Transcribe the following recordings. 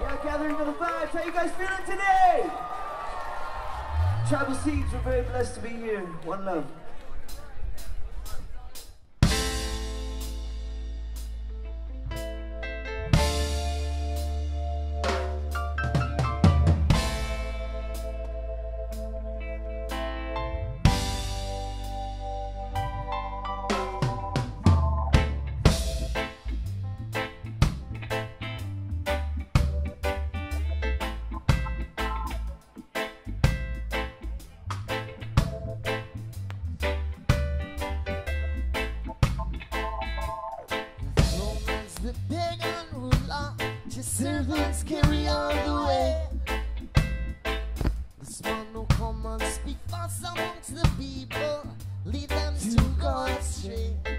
Yeah, gathering of the vibes. How you guys feeling today? Tribal Seeds, we're very blessed to be here. One love. awesome amongst the people, lead them to God's street.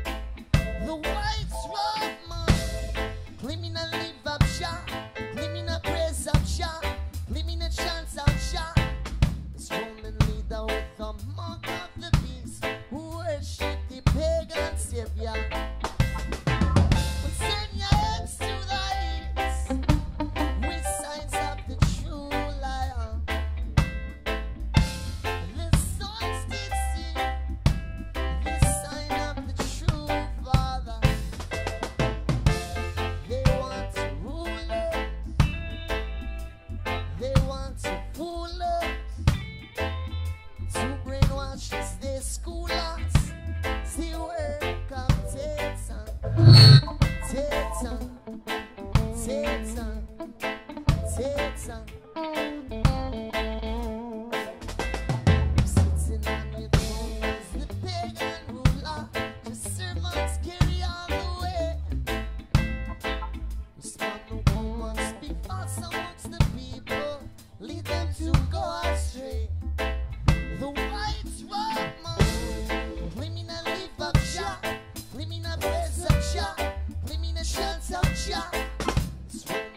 soldier.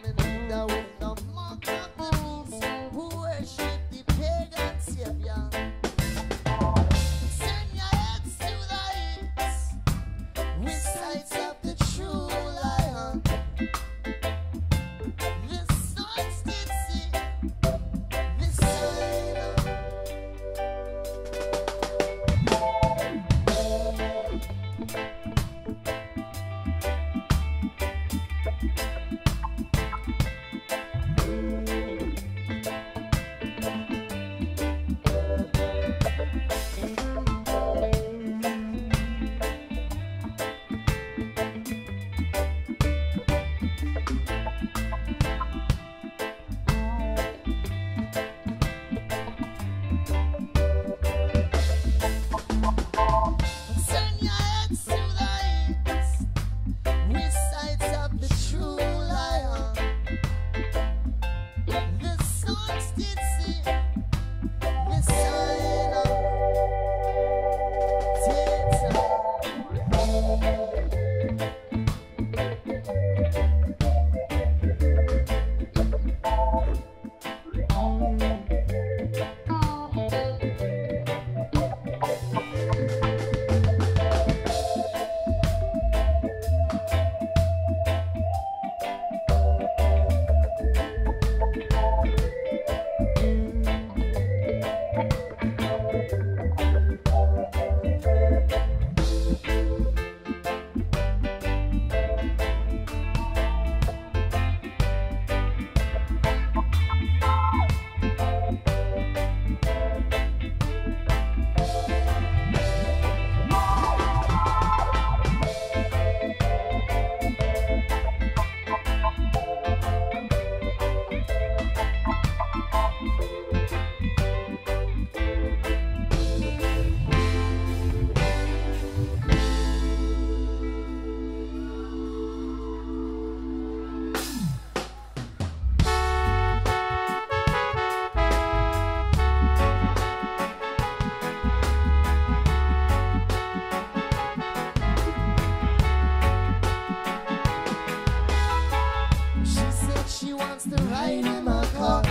chance to ride in my car.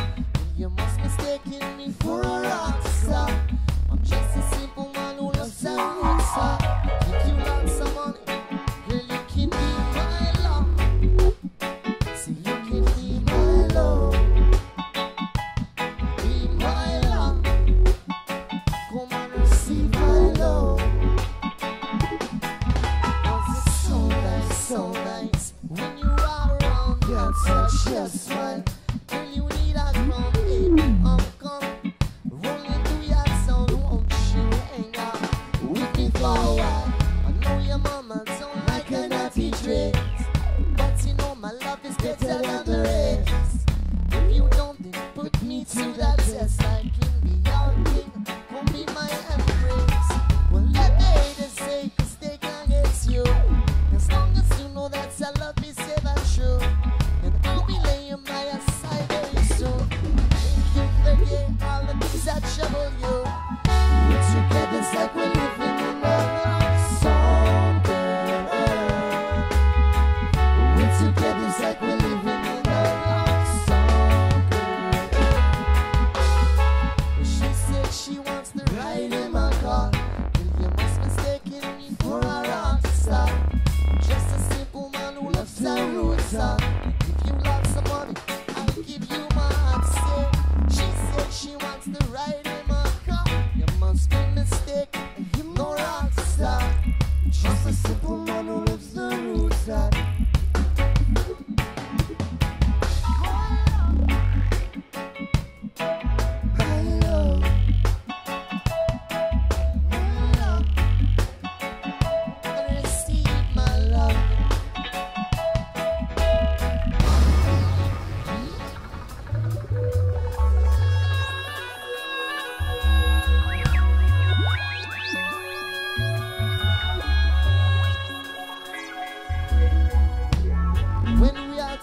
You must mistaken me for a rock star. Will you Ride my.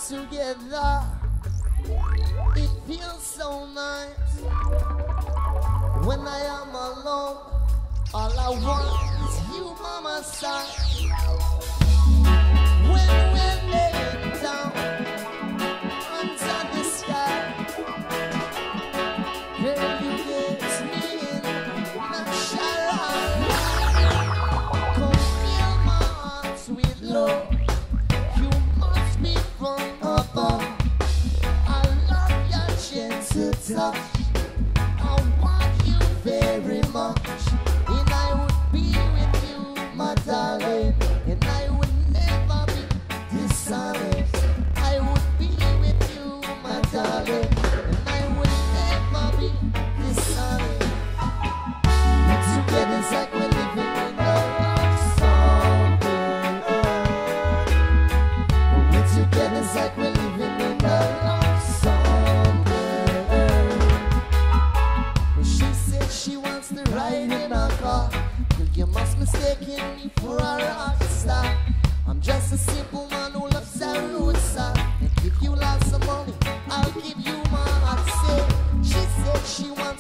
together. It feels so nice. When I am alone, all I want is you Mama my side. so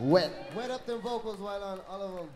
Wet. Wet up them vocals while on all of them.